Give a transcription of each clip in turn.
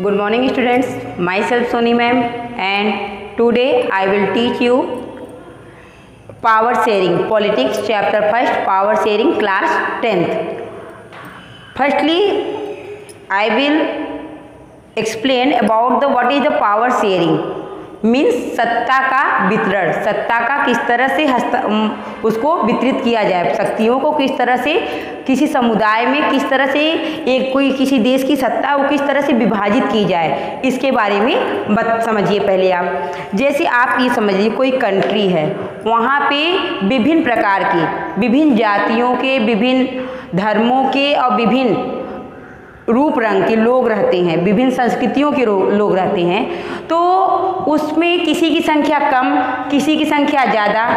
Good morning students, myself Soni ma'am, and today I will teach you power sharing politics chapter 1 power sharing class 10th. Firstly I will explain about what is the power sharing. Means सत्ता का वितरण सत्ता का किस तरह से हस्त उसको वितरित किया जाए शक्तियों को किस तरह से किसी समुदाय में किस तरह से एक कोई किसी देश की सत्ता को किस तरह से विभाजित की जाए इसके बारे में बत समझिए पहले आप जैसे आप ये समझिए कोई कंट्री है वहाँ पे विभिन्न प्रकार के विभिन्न जातियों के विभिन्न धर्मों के और विभिन्न रूप रंग के लोग रहते हैं विभिन्न संस्कृतियों के लोग रहते हैं तो उसमें किसी की संख्या कम किसी की संख्या ज़्यादा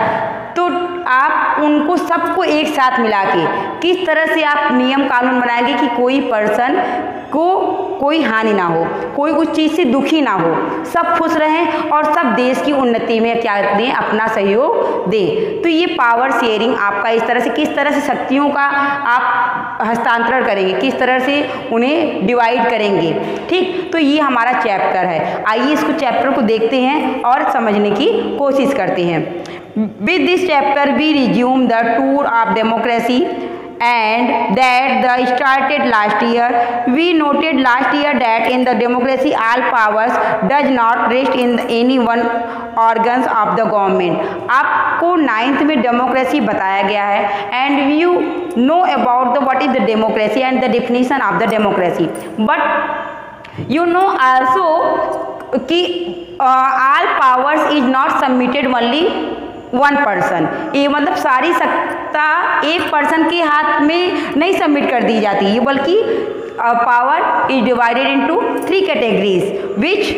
तो आप उनको सबको एक साथ मिला के किस तरह से आप नियम कानून बनाएंगे कि कोई पर्सन को कोई हानि ना हो कोई उस चीज़ से दुखी ना हो सब खुश रहें और सब देश की उन्नति में क्या दें अपना सहयोग दें तो ये पावर शेयरिंग आपका इस तरह से किस तरह से शक्तियों का आप हस्तांतरण करेंगे किस तरह से उन्हें डिवाइड करेंगे ठीक तो ये हमारा चैप्टर है आइए इसको चैप्टर को देखते हैं और समझने की कोशिश करते हैं with this chapter we resume the tour of democracy and that the started last year we noted last year that in the democracy all powers does not rest in any one organs of the government aapko 9th mein democracy bataya gaya hai and you know about the what is the democracy and the definition of the democracy but you know also ki uh, all powers is not submitted only one person ये मतलब सारी शक, सत्ता एक person के हाथ में नहीं सबमिट कर दी जाती है बल्कि power is divided into three categories which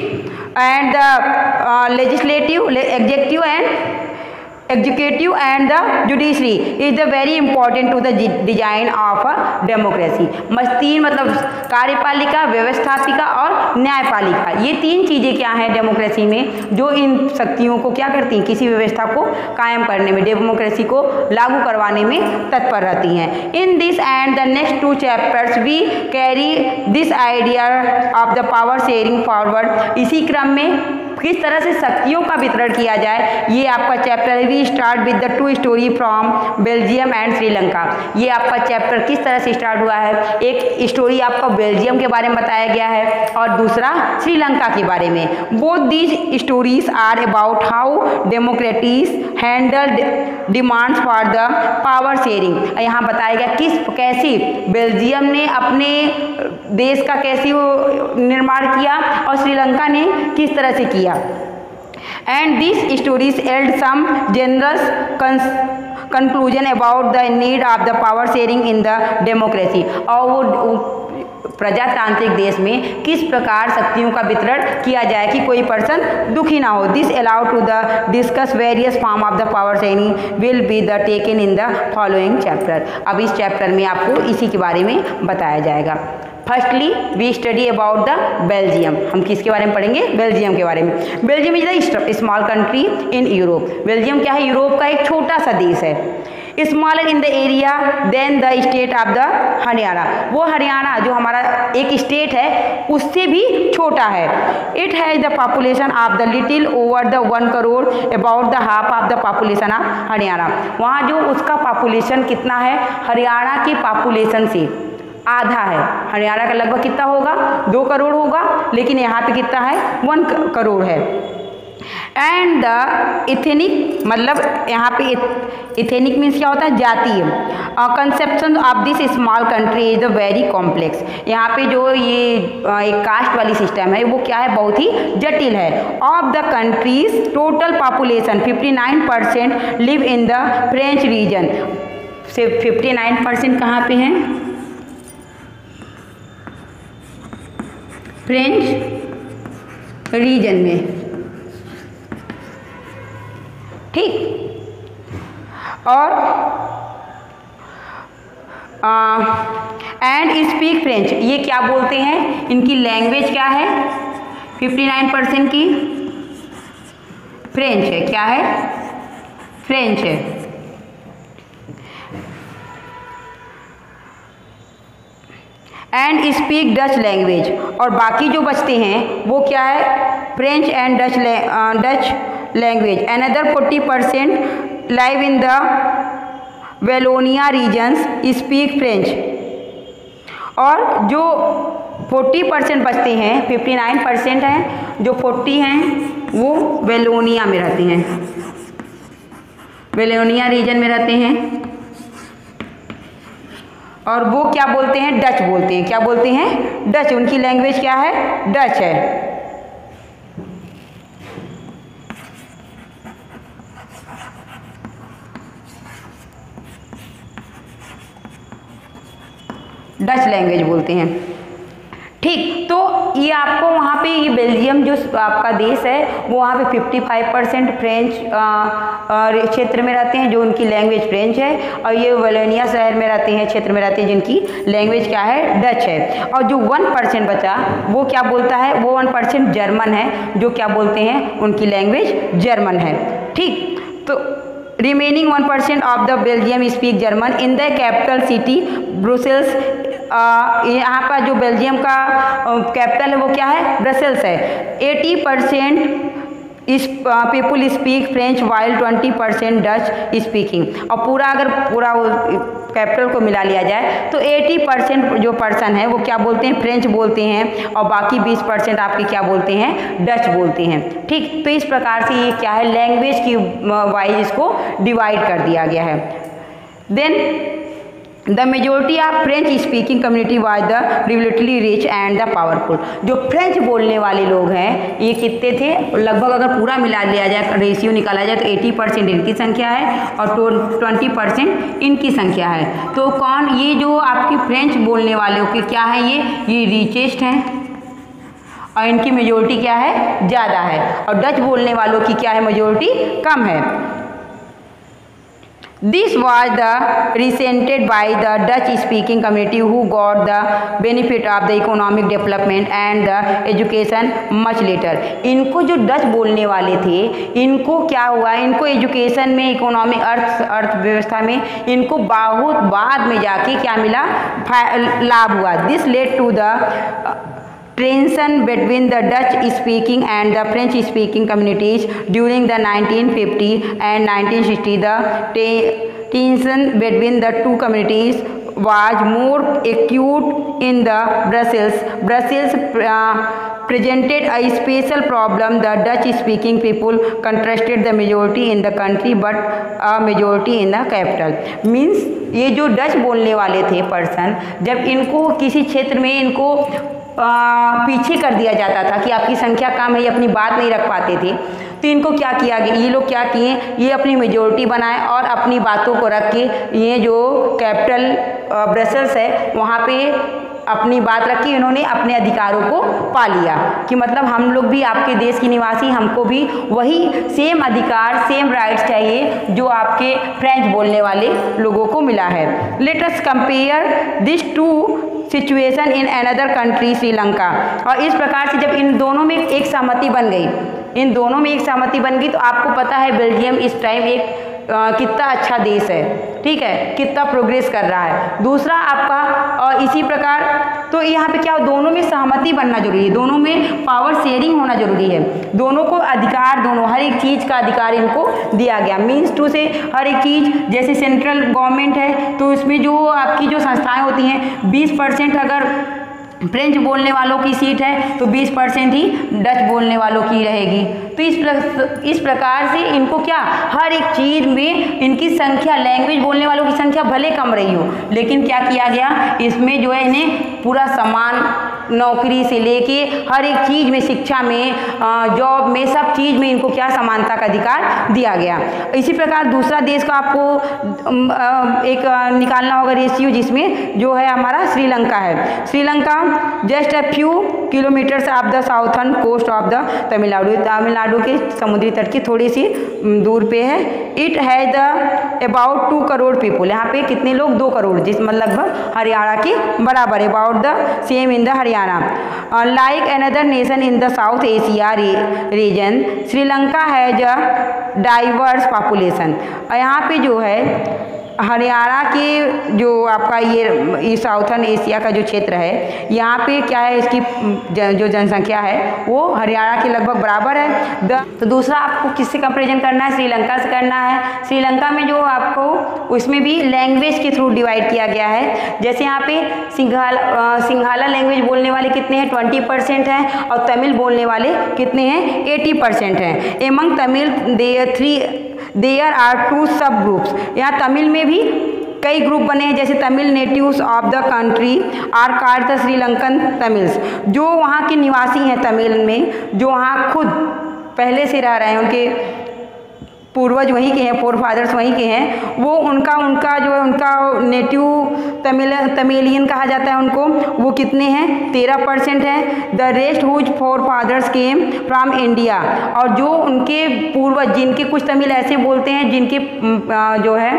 and the legislative executive and executive and the judiciary is the very important to the design of a democracy मस्त तीन मतलब कार्यपालिका व्यवस्थापिका और न्यायपालिका ये तीन चीज़ें क्या हैं डेमोक्रेसी में जो इन शक्तियों को क्या करती हैं किसी व्यवस्था को कायम करने में डेमोक्रेसी को लागू करवाने में तत्पर रहती हैं in this and the next two chapters we carry this idea of the power sharing forward इसी क्रम में किस तरह से शक्तियों का वितरण किया जाए ये आपका चैप्टर है we start with the two story from Belgium and Sri Lanka ये आपका चैप्टर किस तरह से स्टार्ट हुआ है एक स्टोरी आपका बेल्जियम के बारे में बताया गया है और दूसरा श्रीलंका के बारे में both these stories are about how democracies handle demands for the power sharing यहाँ बताया गया किस कैसी बेल्जियम ने अपने देश का कैसी निर्माण किया और श्रीलंका ने किस तरह से किया दिया and this stories yield some general conclusion about the need of the power sharing in the democracy और वो प्रजातांत्रिक देश में किस प्रकार शक्तियों का वितरण किया जाए कि कोई पर्सन दुखी ना हो this allow to the discuss various form of the power any will be the taken in the following chapter अब इस चैप्टर में आपको इसी के बारे में बताया जाएगा firstly we study about the Belgium हम किसके बारे में पढ़ेंगे बेल्जियम के बारे में Belgium is the small country in Europe Belgium क्या है यूरोप का एक छोटा सा देश है smaller in the area than the state of the Haryana वो हरियाणा जो हमारा एक स्टेट है उससे भी छोटा है it has the population of the little over the one crore about the half of the population of Haryana वहाँ जो उसका पॉपुलेशन कितना है हरियाणा की पॉपुलेशन से आधा है हरियाणा का लगभग कितना होगा दो करोड़ होगा लेकिन यहाँ पे कितना है वन करोड़ है एंड द इथेनिक मतलब यहाँ पे इथेनिक मीन्स क्या होता है जातीय conception of this small country is the very complex यहाँ पे जो ये एक कास्ट वाली सिस्टम है वो क्या है बहुत ही जटिल है of the country's total population 59 percent live in the French region सिर्फ 59 परसेंट कहाँ पर हैं फ्रेंच रीजन में ठीक और एंड स्पीक फ्रेंच ये क्या बोलते हैं इनकी लैंग्वेज क्या है 59 परसेंट की फ्रेंच है क्या है फ्रेंच है एंड स्पीक डच लैंग्वेज और बाकी जो बचते हैं वो क्या है French and Dutch Dutch language. Another 40% live in the Wallonia regions speak French. और जो 40 परसेंट बचते हैं 59 परसेंट हैं जो 40 हैं वो वेलोनिया में रहते हैं वेलोनिया रीजन में रहते हैं और वो क्या बोलते हैं डच बोलते हैं क्या बोलते हैं डच उनकी लैंग्वेज क्या है डच है डच लैंग्वेज बोलते हैं ठीक तो ये आपको वहाँ पे ये बेल्जियम जो आपका देश है वो वहाँ पे 55 परसेंट फ्रेंच क्षेत्र में रहते हैं जो उनकी लैंग्वेज फ्रेंच है और ये वलोनिया शहर में रहते हैं क्षेत्र में रहते हैं जिनकी लैंग्वेज क्या है डच है और जो वन परसेंट बचा वो क्या बोलता है वो वन परसेंट जर्मन है जो क्या बोलते हैं उनकी लैंग्वेज जर्मन है ठीक तो remaining one percent of the Belgium speak German in the capital city Brussels यहाँ का जो बेल्जियम का कैपिटल uh, है वो क्या है ब्रसेल्स है eighty percent is people speak French while twenty percent Dutch speaking और पूरा अगर पूरा कैपिटल को मिला लिया जाए तो 80 परसेंट जो पर्सन है वो क्या बोलते हैं फ्रेंच बोलते हैं और बाकी 20 परसेंट आपके क्या बोलते हैं डच बोलते हैं ठीक तो इस प्रकार से ये क्या है लैंग्वेज की वाइज इसको डिवाइड कर दिया गया है then the majority of French speaking community was the relatively rich and the powerful जो फ्रेंच बोलने वाले लोग हैं ये कितने थे लगभग अगर पूरा मिला लिया जाए रेशियो निकाला जाए तो 80 परसेंट इनकी संख्या है और ट्वेंटी परसेंट इनकी संख्या है तो कौन ये जो आपकी फ्रेंच बोलने वाले के क्या है ये ये रिचेस्ट हैं और इनकी मेजोरिटी क्या है ज़्यादा है और डच बोलने वालों की क्या है मेजोरिटी कम है This was the resented by the Dutch-speaking community who got the benefit of the economic development and the education much later. इनको जो डच बोलने वाले थे इनको क्या हुआ इनको एजुकेशन में इकोनॉमिक अर्थ अर्थव्यवस्था में इनको बहुत बाद में जाके क्या मिला लाभ हुआ this led to the tension between the Dutch speaking and the French speaking communities during the 1950 and 1960 the tension between the two communities was more acute in the Brussels. Brussels uh, presented a special problem. The Dutch-speaking people contrasted the majority in the country but a majority in the capital. Means ये जो Dutch बोलने वाले the person जब इनको किसी क्षेत्र में इनको पीछे कर दिया जाता था कि आपकी संख्या कम है ये अपनी बात नहीं रख पाते थे तो इनको क्या किया गया ये लोग क्या किए ये अपनी मेजोरिटी बनाए और अपनी बातों को रख के ये जो कैपिटल ब्रसल्स है वहाँ पे अपनी बात रखी इन्होंने अपने अधिकारों को पा लिया कि मतलब हम लोग भी आपके देश की निवासी हमको भी वही सेम अधिकार सेम राइट्स चाहिए जो आपके फ्रेंच बोलने वाले लोगों को मिला है let's compare this to situation in another country Sri Lanka और इस प्रकार से जब इन दोनों में एक सहमति बन गई इन दोनों में एक सहमति बन गई तो आपको पता है बेल्जियम इस टाइम एक कितना अच्छा देश है ठीक है कितना प्रोग्रेस कर रहा है दूसरा आपका और इसी प्रकार तो यहाँ पे क्या दोनों में सहमति बनना जरूरी है दोनों में पावर शेयरिंग होना जरूरी है दोनों को अधिकार दोनों हर एक चीज़ का अधिकार इनको दिया गया मीन्स टू से हर एक चीज़ जैसे सेंट्रल गवर्नमेंट है तो इसमें जो आपकी जो संस्थाएं होती हैं बीस परसेंट अगर फ्रेंच बोलने वालों की सीट है तो 20 परसेंट ही डच बोलने वालों की रहेगी तो इस प्र, इस प्रकार से इनको क्या हर एक चीज़ में इनकी संख्या लैंग्वेज बोलने वालों की संख्या भले कम रही हो लेकिन क्या किया गया इसमें जो है इन्हें पूरा समान नौकरी से लेके हर एक चीज़ में शिक्षा में जॉब में सब चीज़ में इनको क्या समानता का अधिकार दिया गया इसी प्रकार दूसरा देश का आपको एक निकालना होगा रेशियो जिसमें जो है हमारा श्रीलंका है Sri Lanka just a few kilometres off the southern coast of the Tamil Nadu Tamil Nadu के समुद्री तट की थोड़ी सी दूर पे है it has the about two crore people यहाँ पे कितने लोग दो करोड़ जिसमें लगभग हरियाणा के बराबर about the same in the Haryana Haryana और like another nation in the South Asia region Sri Lanka है अ डाइवर्स पॉपुलेशन और यहाँ पे जो है हरियाणा के जो आपका ये साउथर्न एशिया का जो क्षेत्र है यहाँ पे क्या है इसकी जन, जो जनसंख्या है वो हरियाणा के लगभग बराबर है द, तो दूसरा आपको किससे कंपेरिजन करना है श्रीलंका से करना है श्रीलंका में जो आपको उसमें भी लैंग्वेज के थ्रू डिवाइड किया गया है जैसे यहाँ पे सिंघाला सिंघाला लैंग्वेज बोलने वाले कितने हैं ट्वेंटी परसेंट हैं और तमिल बोलने वाले कितने हैं एटी परसेंट हैं among Tamil they three there are two sub groups यहाँ तमिल में भी कई ग्रुप बने हैं जैसे Tamil natives of the country are called the Sri Lankan Tamils जो वहाँ के निवासी हैं तमिल में जो वहाँ खुद पहले से रह रहे हैं उनके पूर्वज वहीं के हैं फोर फादर्स वहीं के हैं वो उनका उनका जो है उनका नेटिव तमिल तमिलियन कहा जाता है उनको वो कितने हैं तेरह परसेंट हैं the rest whose forefathers came from India और जो उनके पूर्वज जिनके कुछ तमिल ऐसे बोलते हैं जिनके जो है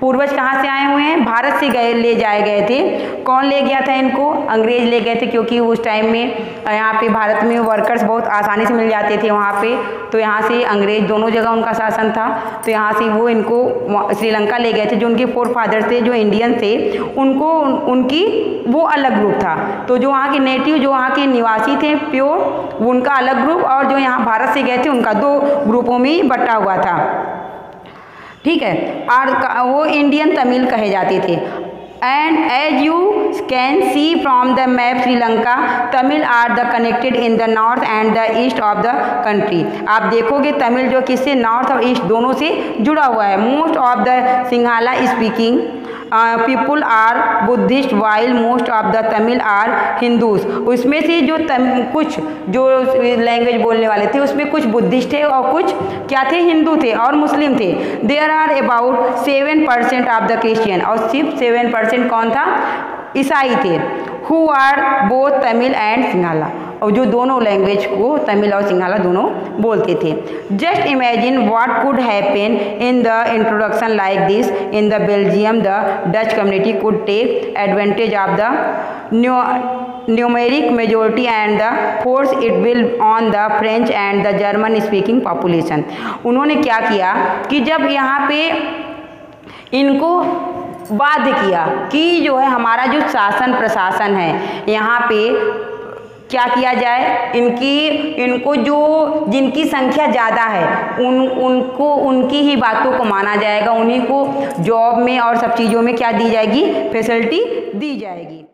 पूर्वज कहाँ से आए हुए हैं भारत से गए ले जाए गए थे कौन ले गया था इनको अंग्रेज ले गए थे क्योंकि उस टाइम में यहाँ पे भारत में वर्कर्स बहुत आसानी से मिल जाते थे वहाँ पे तो यहाँ से अंग्रेज दोनों जगह उनका शासन था तो यहाँ से वो इनको श्रीलंका ले गए थे जो उनके फोर फादर थे जो इंडियन थे उनको उन, उनकी वो अलग ग्रुप था तो जो वहाँ के नेटिव जो वहाँ के निवासी थे प्योर उनका अलग ग्रुप और जो यहाँ भारत से गए थे उनका दो ग्रुपों में बटा हुआ था ठीक है और वो इंडियन तमिल कहे जाते थे and as you can see from the map Sri Lanka Tamil are the connected in the north and the east of the country आप देखोगे तमिल जो किससे नॉर्थ और ईस्ट दोनों से जुड़ा हुआ है most of the Sinhala speaking people are Buddhist while most of the Tamil are Hindus उसमें से जो तम, कुछ जो लैंग्वेज बोलने वाले थे उसमें कुछ बुद्धिस्ट थे और कुछ क्या थे हिंदू थे और मुस्लिम थे there are about seven percent of the Christian और सिर्फ सेवन परसेंट कौन था ईसाई थे who are both Tamil and Sinhala और जो दोनों लैंग्वेज को तमिल और सिंहाला दोनों बोलते थे just imagine what could happen in the introduction like this in the Belgium the Dutch community could take advantage of the numeric majority and the force it will on the French and the German speaking population उन्होंने क्या किया कि जब यहाँ पे इनको बाध्य किया कि जो है हमारा जो शासन प्रशासन है यहाँ पे क्या किया जाए इनकी इनको जो जिनकी संख्या ज़्यादा है उन उनको उनकी ही बातों को माना जाएगा उन्हीं को जॉब में और सब चीज़ों में क्या दी जाएगी फैसिलिटी दी जाएगी